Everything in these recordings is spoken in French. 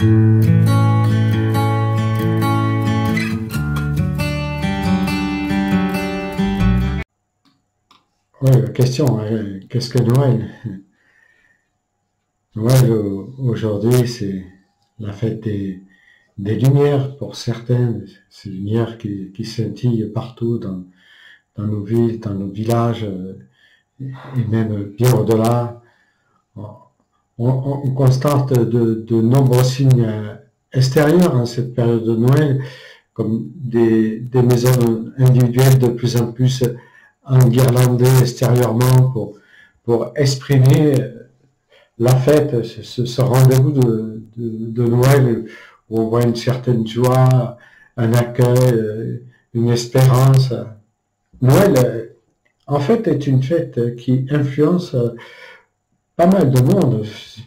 Ouais, question, euh, qu'est-ce que Noël? Noël aujourd'hui, c'est la fête des, lumières pour certains, ces lumières qui, scintillent partout dans, nos villes, dans nos villages, euh, et même bien au-delà. On, constate de, nombreux signes extérieurs en cette période de Noël, comme des, maisons individuelles de plus en plus enguirlandées extérieurement pour, pour exprimer la fête, ce, rendez-vous de, de, de, Noël où on voit une certaine joie, un accueil, une espérance. Noël, en fait, est une fête qui influence pas mal de monde,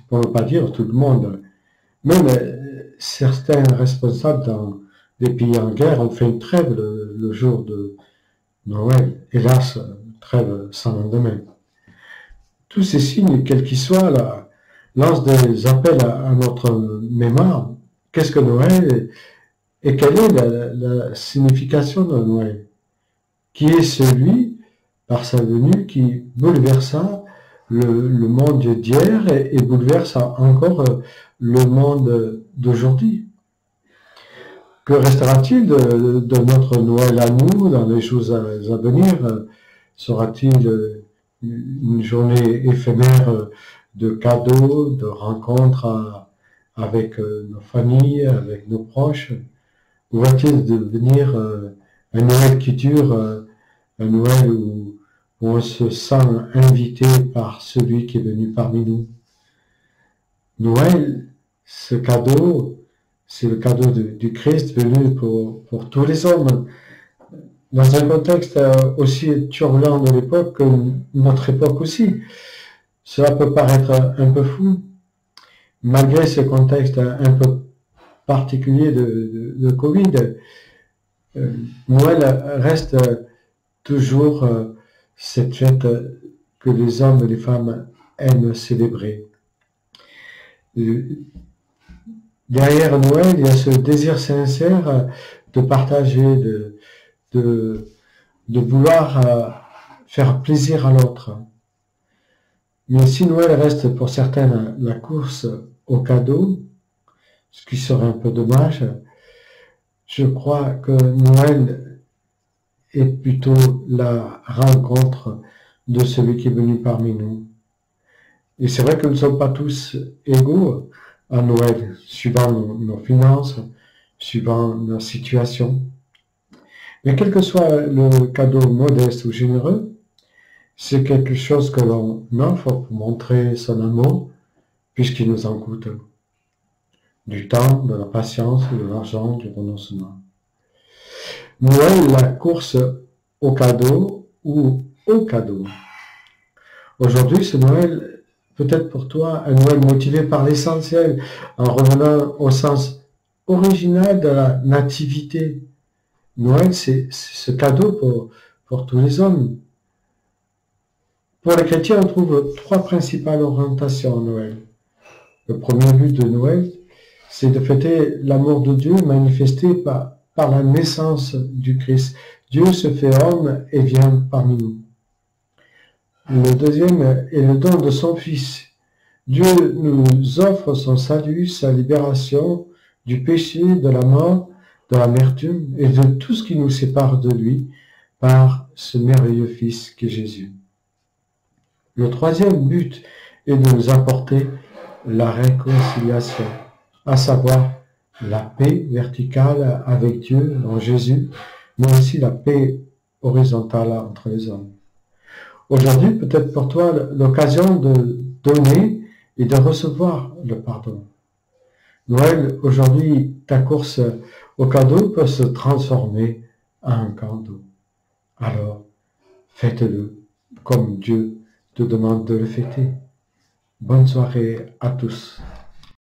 pour ne pas dire tout le monde. Même certains responsables dans des pays en guerre ont fait une trêve le, jour de Noël. Hélas, trêve sans lendemain. Tous ces signes, quels qu'ils soient, lancent des appels à, notre mémoire. Qu'est-ce que Noël et quelle est la, signification de Noël? Qui est celui, par sa venue, qui bouleversa le, monde d'hier et, bouleverse encore le monde d'aujourd'hui. Que restera-t-il de, notre Noël à nous dans les choses à, venir? Sera-t-il une journée éphémère de cadeaux, de rencontres avec euh, nos familles, avec nos proches? Ou va-t-il devenir euh, un Noël qui dure, euh, un Noël où, on se sent invité par celui qui est venu parmi nous Noël, ce cadeau, c'est le cadeau du Christ venu pour, pour tous les hommes. Dans un contexte aussi turbulent de l'époque que notre époque aussi. Cela peut paraître un peu fou, malgré ce contexte un peu particulier de, de, Covid. Euh, Noël reste toujours euh, cette fête que les hommes et les femmes aiment célébrer. Euh, derrière Noël, il y a ce désir sincère de partager, de, de, de vouloir faire plaisir à l'autre. Mais si Noël reste pour certains la course au cadeau, ce qui serait un peu dommage, je crois que Noël est plutôt la rencontre de celui qui est venu parmi nous. Et c'est vrai que nous ne sommes pas tous égaux à Noël, suivant nos, finances, suivant nos situations. Mais quel que soit le cadeau modeste ou généreux, c'est quelque chose que l'on offre pour montrer son amour, puisqu'il nous en coûte du temps, de la patience, de l'argent, du renoncement. Noël, la course au cadeau ou au cadeau. Aujourd'hui, ce Noël, peut-être pour toi, un Noël motivé par l'essentiel, en revenant au sens original de la nativité. Noël, c'est ce cadeau pour, pour tous les hommes, pour les chrétiens, on trouve trois principales orientations à Noël. Le premier but de Noël, c'est de fêter l'amour de Dieu manifesté par, par la naissance du Christ. Dieu se fait homme et vient parmi nous. Le deuxième est le don de son Fils. Dieu nous offre son salut, sa libération du péché, de la mort, de l'amertume et de tout ce qui nous sépare de lui par ce merveilleux Fils qu'est Jésus. Le troisième but est de nous apporter la réconciliation, à savoir la paix verticale avec Dieu en Jésus, mais aussi la paix horizontale entre les hommes. Aujourd'hui, peut-être pour toi l'occasion de donner et de recevoir le pardon. Noël, aujourd'hui, ta course au cadeau peut se transformer en un cadeau. Alors, faites-le comme Dieu te demande de le fêter. Bonne soirée à tous.